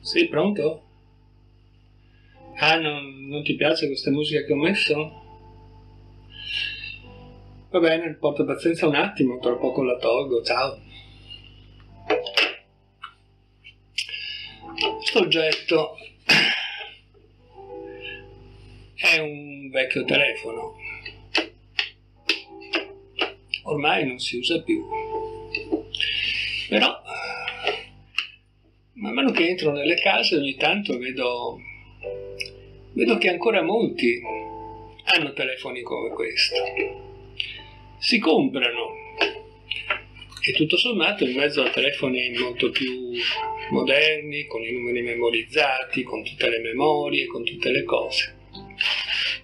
Sei pronto? Ah, non, non ti piace questa musica che ho messo? Va bene, porta pazienza un attimo, tra poco la tolgo, ciao. Questo oggetto è un vecchio telefono. Ormai non si usa più. Però, man mano che entro nelle case ogni tanto vedo, vedo che ancora molti hanno telefoni come questo si comprano e tutto sommato in mezzo a telefoni molto più moderni, con i numeri memorizzati, con tutte le memorie, con tutte le cose.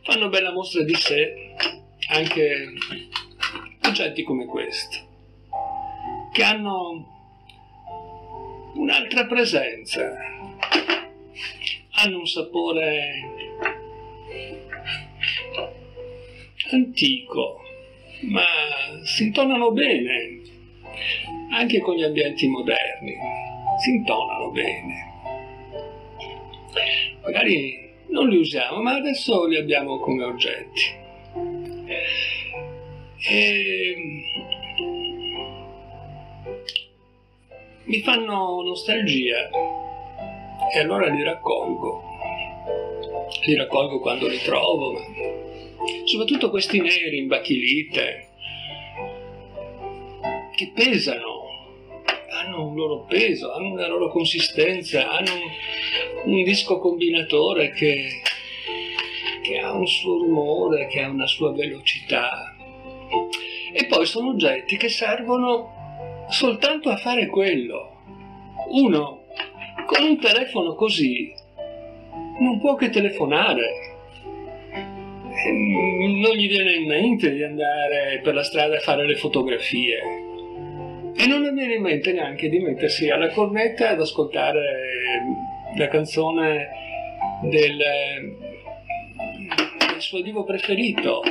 Fanno bella mostra di sé anche oggetti come questo, che hanno un'altra presenza, hanno un sapore antico, ma si intonano bene, anche con gli ambienti moderni, si intonano bene. Magari non li usiamo, ma adesso li abbiamo come oggetti. E mi fanno nostalgia e allora li raccolgo. Li raccolgo quando li trovo, ma soprattutto questi neri in bachilite, che pesano, hanno un loro peso, hanno una loro consistenza, hanno un, un disco combinatore che, che ha un suo rumore, che ha una sua velocità. E poi sono oggetti che servono soltanto a fare quello. Uno con un telefono così non può che telefonare. Non gli viene in mente di andare per la strada a fare le fotografie. E non gli viene in mente neanche di mettersi alla cornetta ad ascoltare la canzone del, del suo divo preferito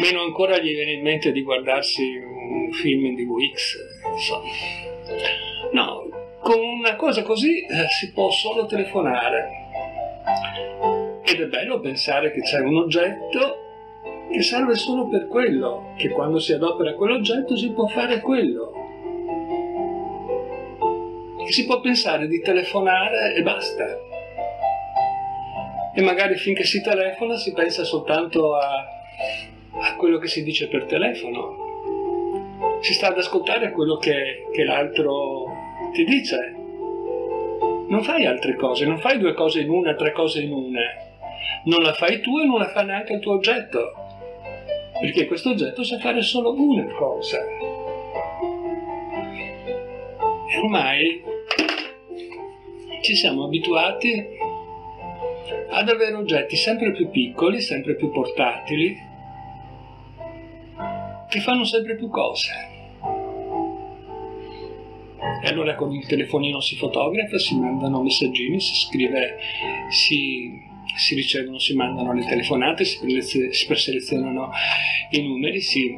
meno ancora gli viene in mente di guardarsi un film in DVX insomma no con una cosa così eh, si può solo telefonare ed è bello pensare che c'è un oggetto che serve solo per quello, che quando si adopera quell'oggetto si può fare quello. Che si può pensare di telefonare e basta. E magari finché si telefona si pensa soltanto a, a quello che si dice per telefono. Si sta ad ascoltare quello che, che l'altro ti dice. Non fai altre cose, non fai due cose in una, tre cose in una non la fai tu e non la fa neanche il tuo oggetto, perché questo oggetto sa fare solo una cosa. E ormai ci siamo abituati ad avere oggetti sempre più piccoli, sempre più portatili, che fanno sempre più cose. E allora con il telefonino si fotografa, si mandano messaggini, si scrive, si si ricevono, si mandano le telefonate, si, preselezionano i numeri, si,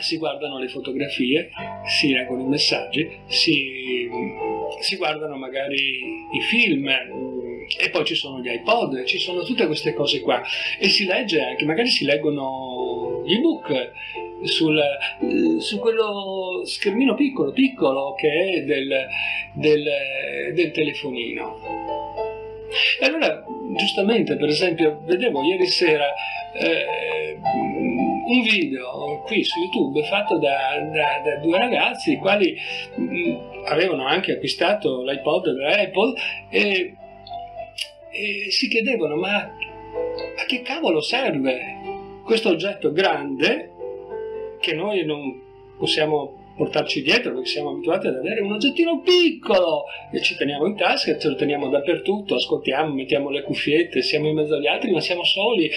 si, guardano le fotografie, si leggono i messaggi, si, si guardano magari i film e poi ci sono gli iPod, ci sono tutte queste cose qua e si legge anche, magari si leggono gli ebook sul, su quello schermino piccolo piccolo che è del, del, del telefonino. E allora, giustamente, per esempio, vedevo ieri sera eh, un video qui su YouTube fatto da, da, da due ragazzi i quali mh, mm, avevano anche acquistato l'iPod da Apple e, e si chiedevano ma a che cavolo serve questo oggetto grande che noi non possiamo portarci dietro perché siamo abituati ad avere un oggettino piccolo e ci teniamo in tasca, ce lo teniamo dappertutto, ascoltiamo, mettiamo le cuffiette, siamo in mezzo agli altri ma siamo soli.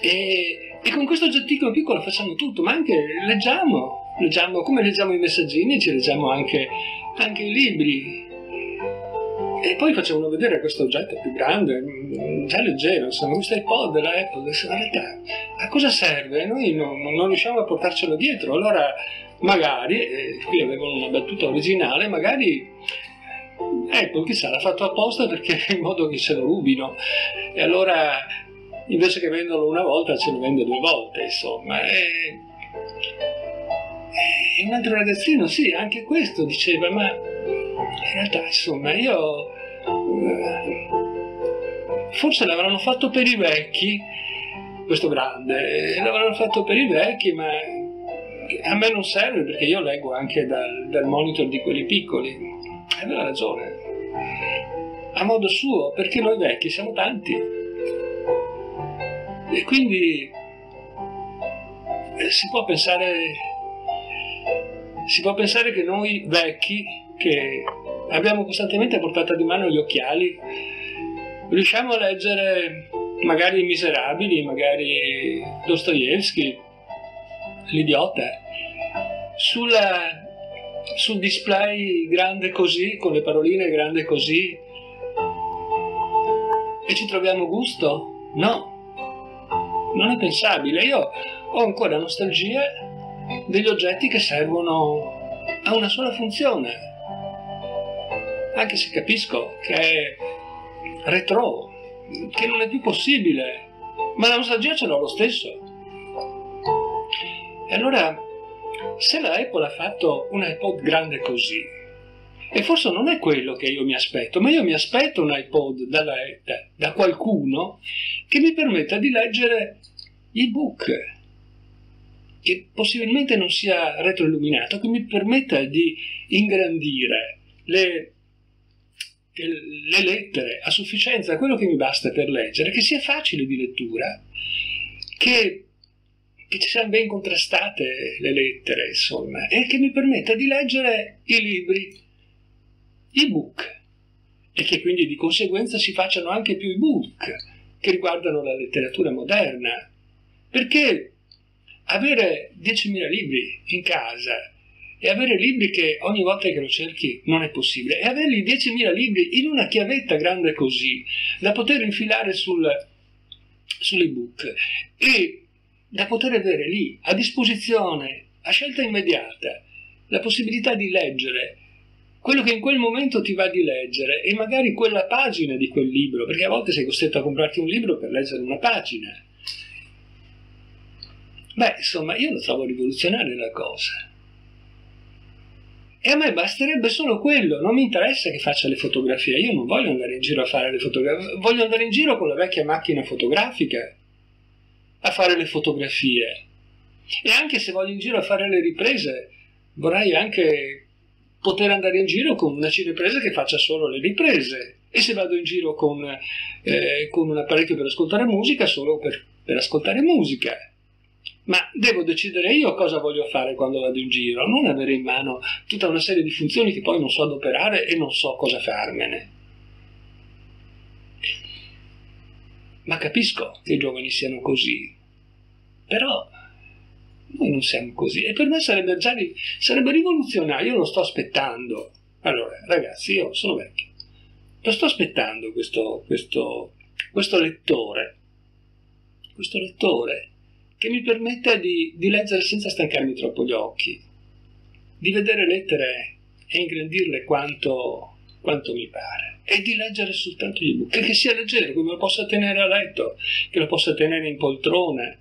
E, e con questo oggettino piccolo facciamo tutto, ma anche leggiamo, leggiamo come leggiamo i messaggini, ci leggiamo anche, anche i libri e poi facevano vedere questo oggetto più grande, mm, già leggero, insomma, questo iPod della Apple, in realtà a cosa serve? Noi non, non riusciamo a portarcelo dietro, allora magari, eh, qui avevano una battuta originale, magari Apple chissà l'ha fatto apposta perché in modo che se lo rubino e allora invece che venderlo una volta ce lo vende due volte insomma e, e un altro ragazzino sì anche questo diceva ma in realtà insomma io forse l'avranno fatto per i vecchi questo grande l'avranno fatto per i vecchi ma a me non serve perché io leggo anche dal, dal monitor di quelli piccoli. Aveva ragione. A modo suo perché noi vecchi siamo tanti. E quindi eh, si può pensare si può pensare che noi vecchi che abbiamo costantemente a portata di mano gli occhiali, riusciamo a leggere magari i miserabili, magari Dostoevsky, l'idiota, sulla, sul display grande così, con le paroline grande così, e ci troviamo gusto? No, non è pensabile. Io ho ancora nostalgia degli oggetti che servono a una sola funzione, anche se capisco che è retro, che non è più possibile, ma la nostalgia ce l'ho lo stesso. E allora, se la Apple ha fatto un iPod grande così, e forse non è quello che io mi aspetto, ma io mi aspetto un iPod da, da qualcuno che mi permetta di leggere ebook, che possibilmente non sia retroilluminato, che mi permetta di ingrandire le le lettere a sufficienza, quello che mi basta per leggere, che sia facile di lettura, che, che ci siano ben contrastate le lettere, insomma, e che mi permetta di leggere i libri, ebook, e che quindi di conseguenza si facciano anche più ebook che riguardano la letteratura moderna. Perché avere 10.000 libri in casa e avere libri che ogni volta che lo cerchi non è possibile, e averli 10.000 libri in una chiavetta grande così, da poter infilare sul, sull'ebook e da poter avere lì a disposizione, a scelta immediata, la possibilità di leggere quello che in quel momento ti va di leggere e magari quella pagina di quel libro, perché a volte sei costretto a comprarti un libro per leggere una pagina. Beh, insomma, io lo trovo rivoluzionaria la cosa. E a me basterebbe solo quello, non mi interessa che faccia le fotografie, io non voglio andare in giro a fare le fotografie, voglio andare in giro con la vecchia macchina fotografica a fare le fotografie. E anche se voglio in giro a fare le riprese, vorrei anche poter andare in giro con una cinepresa che faccia solo le riprese. E se vado in giro con, eh, con un apparecchio per ascoltare musica, solo per, per ascoltare musica ma devo decidere io cosa voglio fare quando vado in giro, non avere in mano tutta una serie di funzioni che poi non so adoperare e non so cosa farmene. Ma capisco che i giovani siano così, però noi non siamo così. E per me sarebbe già sarebbe rivoluzionario, io lo sto aspettando. Allora, ragazzi, io sono vecchio, lo sto aspettando questo, questo, questo lettore, questo lettore che mi permetta di, di leggere senza stancarmi troppo gli occhi, di vedere lettere e ingrandirle quanto, quanto mi pare. E di leggere soltanto gli ebook, che sia leggero, che me lo possa tenere a letto, che lo possa tenere in poltrona,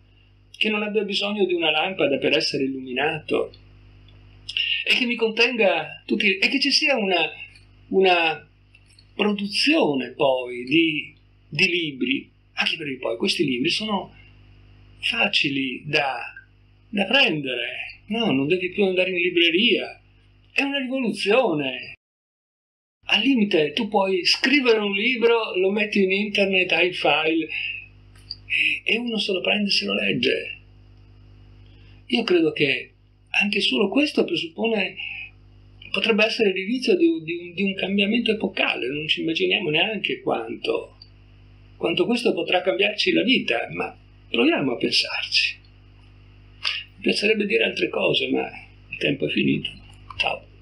che non abbia bisogno di una lampada per essere illuminato. E che mi contenga tutti e che ci sia una, una produzione poi di, di libri, anche perché poi. Questi libri sono facili da, da prendere. No, non devi più andare in libreria. È una rivoluzione. Al limite tu puoi scrivere un libro, lo metti in internet, hai il file e, e uno se lo prende e se lo legge. Io credo che anche solo questo presuppone potrebbe essere l'inizio di, di, di, un cambiamento epocale, non ci immaginiamo neanche quanto, quanto questo potrà cambiarci la vita, ma Proviamo a pensarci. Mi piacerebbe dire altre cose, ma il tempo è finito. Ciao.